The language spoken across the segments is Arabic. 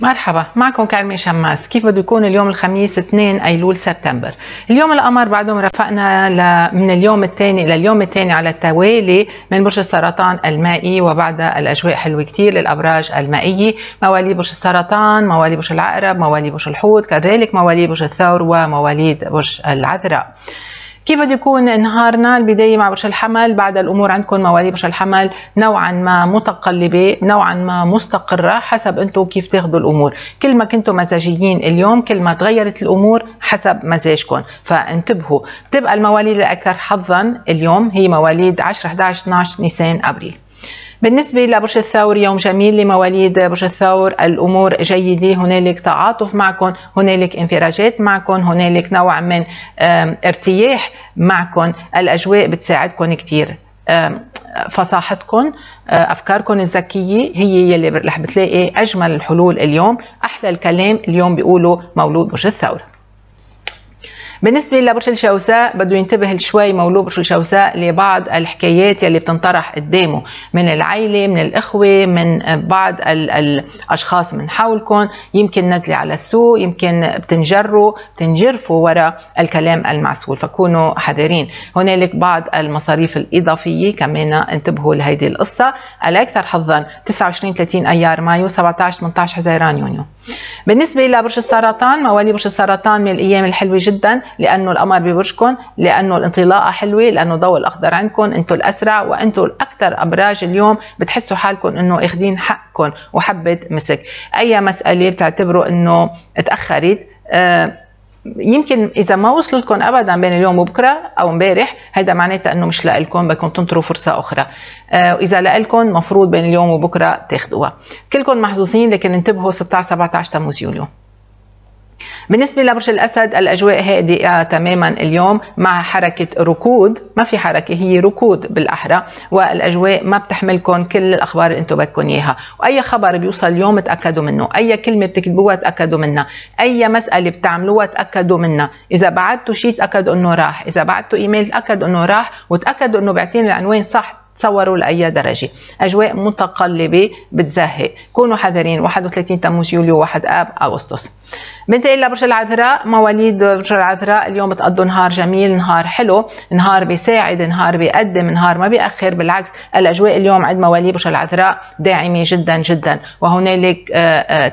مرحبا معكم كارمي شماس. كيف بده يكون اليوم الخميس 2 أيلول سبتمبر؟ اليوم القمر بعده مرافقنا من اليوم الثاني إلى اليوم الثاني على التوالي من برج السرطان المائي وبعدها الأجواء حلوة كثير للأبراج المائية. مواليد برج السرطان مواليد برج العقرب مواليد برج الحوت كذلك مواليد برج الثور ومواليد برج العذراء. كيف بده يكون نهارنا البداية مع برج الحمل؟ بعد الأمور عندكم مواليد برج الحمل نوعا ما متقلبة نوعا ما مستقرة حسب أنتم كيف تاخذوا الأمور. كل ما كنتم مزاجيين اليوم كل ما تغيرت الأمور حسب مزاجكم. فانتبهوا تبقى المواليد الأكثر حظا اليوم هي مواليد 10 11 12 نيسان أبريل. بالنسبة لبرج الثور يوم جميل لمواليد برج الثور. الأمور جيدة هنالك تعاطف معكم هنالك انفراجات معكم هنالك نوع من ارتياح معكم الأجواء بتساعدكم كثير فصاحتكم افكاركم الذكية هي يلي رح بتلاقي أجمل الحلول اليوم. أحلى الكلام اليوم بيقولوا مولود برج الثور. بالنسبة لبرج الجوزاء بده ينتبه شوي مولود برج الجوزاء لبعض الحكايات يلي بتنطرح قدامه من العيلة من الإخوة من بعض الأشخاص من حولكم. يمكن نزلي على السوق يمكن بتنجروا بتنجرفوا وراء الكلام المعسول. فكونوا حذرين. هنالك بعض المصاريف الإضافية كمان انتبهوا لهيدي القصة. الأكثر حظا 29 30 أيار مايو 17 18 حزيران يونيو. بالنسبة لبرج السرطان مواليد برج السرطان من الأيام الحلوة جدا لأنه القمر ببرجكم لأنه الانطلاقة حلوة لأنه الضوء الأخضر عندكم أنتم الأسرع وأنتم الأكثر أبراج اليوم بتحسوا حالكم إنه اخذين حقكم وحبة مسك. أي مسألة بتعتبروا إنه تأخرت آه يمكن إذا ما وصل لكم ابدا بين اليوم وبكرة أو امبارح هذا معناتها إنه مش لكم بدكم تنطروا فرصة أخرى. آه وإذا لكم مفروض بين اليوم وبكرة تاخذوها كلكم محظوظين لكن انتبهوا 16 17 تموز يوليو. بالنسبة لبرج الأسد الأجواء هادئة تماما اليوم مع حركة ركود. ما في حركة هي ركود بالأحرى والأجواء ما بتحملكم كل الأخبار اللي أنتم بدكم إياها. وأي خبر بيوصل اليوم تأكدوا منه أي كلمة بتكتبوها تأكدوا منها أي مسألة بتعملوها تأكدوا منها. إذا بعتوا شيء تأكدوا أنه راح إذا بعتوا إيميل تأكدوا أنه راح وتأكدوا أنه بيعطيني العنوان صح تصوروا لأي درجة. أجواء متقلبة بتزهق. كونوا حذرين 31 تموز يوليو 1 آب آغسطس. بنتقل لبرج العذراء مواليد برج العذراء اليوم بتقضوا نهار جميل نهار حلو نهار بيساعد نهار بيقدم نهار ما بيأخر بالعكس الأجواء اليوم عند مواليد برج العذراء داعمة جدا جدا. وهنالك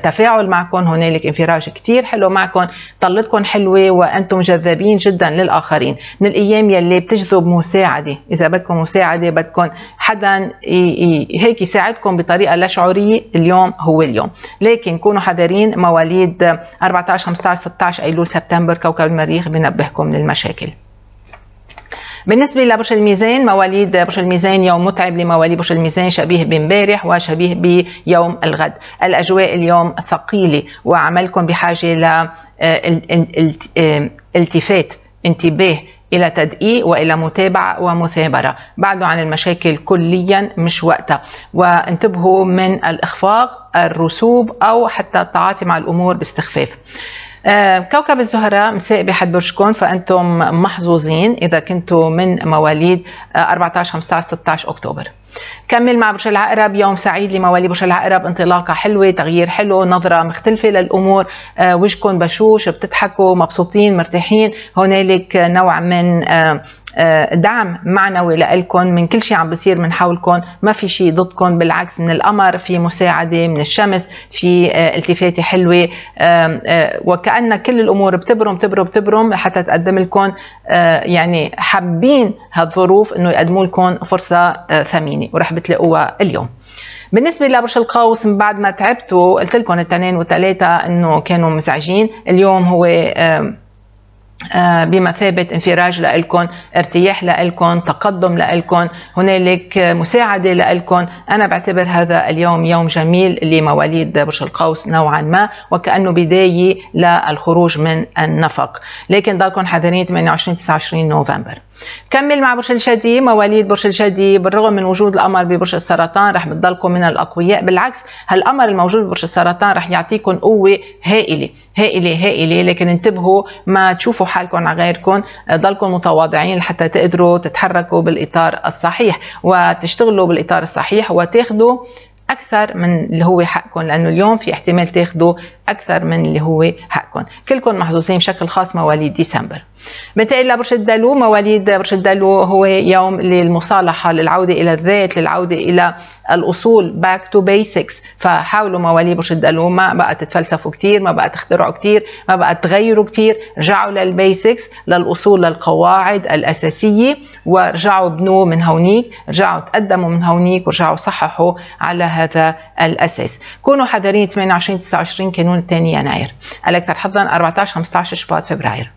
تفاعل معكم هنالك انفراج كثير حلو معكم طلتكم حلوة وأنتم جذابين جدا للآخرين. من الأيام يلي بتجذب مساعدة إذا بدكم مساعدة بدكم حدا هيك يساعدكم بطريقة لا شعورية اليوم هو اليوم. لكن كونوا حذرين مواليد 14 15 16 ايلول سبتمبر كوكب المريخ بنبهكم للمشاكل. بالنسبة لبرج الميزان مواليد برج الميزان يوم متعب لمواليد برج الميزان شبيه بامبارح وشبيه بيوم الغد. الأجواء اليوم ثقيلة وعملكم بحاجة ل التفات انتباه إلى تدقيق وإلى متابعة ومثابرة. بعده عن المشاكل كليا مش وقتها. وانتبهوا من الإخفاق الرسوب أو حتى التعاطي مع الأمور باستخفاف. كوكب الزهرة مساء بحد برجكم فأنتم محظوظين إذا كنتوا من مواليد 14 15 16 أكتوبر. كمل مع برج العقرب يوم سعيد لمواليد برج العقرب انطلاقة حلوة تغيير حلو نظرة مختلفة للأمور. آه وجهكم بشوش بتضحكوا مبسوطين مرتاحين. هنالك نوع من آه دعم معنوي لكم من كل شيء عم بصير من حولكم ما في شيء ضدكم بالعكس من القمر في مساعدة من الشمس في التفاتة حلوة. وكأن كل الأمور بتبرم بتبرم بتبرم لحتى تقدم لكم يعني حابين هالظروف إنه يقدموا لكم فرصة ثمينة ورح بتلاقوها اليوم. بالنسبة لبرج القوس من بعد ما تعبتوا قلت لكم الاثنين والثلاثة إنه كانوا مزعجين. اليوم هو بمثابة انفراج لكم ارتياح لكم تقدم لكم هنالك مساعدة لكم أنا بعتبر هذا اليوم يوم جميل لمواليد برج القوس نوعا ما وكأنه بداية للخروج من النفق. لكن ضلكم حذرين 28 29 نوفمبر. كمل مع برج الجدي مواليد برج الجدي بالرغم من وجود القمر ببرج السرطان رح بتضلكم من الأقوياء. بالعكس هالقمر الموجود ببرج السرطان رح يعطيكم قوة هائلة هائلة هائلة. لكن انتبهوا ما تشوفوا حالكم على غيركم ضلكم متواضعين لحتى تقدروا تتحركوا بالإطار الصحيح وتشتغلوا بالإطار الصحيح وتاخذوا أكثر من اللي هو حقكم لأنه اليوم في احتمال تاخذوا أكثر من اللي هو حقكم. كلكم محظوظين بشكل خاص مواليد ديسمبر. بنتقل لبرج الدلو مواليد برج الدلو هو يوم للمصالحة للعودة إلى الذات للعودة إلى الأصول back to basics. فحاولوا مواليد برج الدلو ما بقى تتفلسفوا كثير ما بقى تخترعوا كثير ما بقى تغيروا كثير رجعوا لل basics للأصول للقواعد الأساسية ورجعوا بنوا من هونيك رجعوا تقدموا من هونيك ورجعوا صححوا على هذا الأساس. كونوا حذرين 28 29 كانون 2 يناير. الأكثر حظا 14 15 شباط فبراير.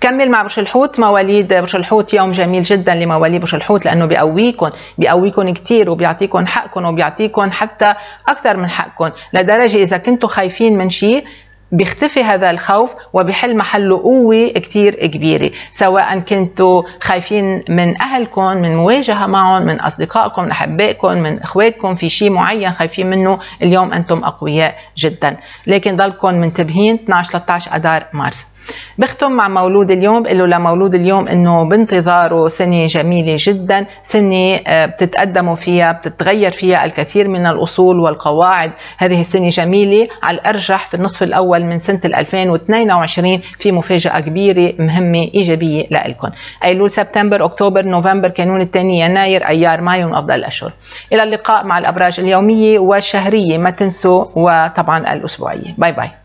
كمل مع برج الحوت. مواليد برج الحوت يوم جميل جدا لمواليد برج الحوت لأنه بيقويكم بيقويكم كثير وبيعطيكم حقكم وبيعطيكم حتى أكثر من حقكم لدرجة إذا كنتوا خايفين من شيء بيختفي هذا الخوف وبحل محله قوة كتير كبيرة. سواء كنتوا خايفين من أهلكم من مواجهة معهم من أصدقائكم من أحبائكم من إخواتكم في شيء معين خايفين منه اليوم أنتم أقوياء جدا. لكن ضلكم منتبهين 12 13 أدار مارس. بختم مع مولود اليوم بقول له لمولود اليوم إنه بانتظاره سنة جميلة جدا سنة آه، بتتقدموا فيها بتتغير فيها الكثير من الأصول والقواعد. هذه السنة جميلة على الأرجح في النصف الأول من سنة 2022 في مفاجأة كبيرة مهمة إيجابية لكم ايلول سبتمبر أكتوبر نوفمبر كانون الثاني يناير أيار مايو من أفضل الأشهر. إلى اللقاء مع الأبراج اليومية والشهرية ما تنسوا وطبعا الأسبوعية. باي باي.